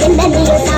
சாப்பிட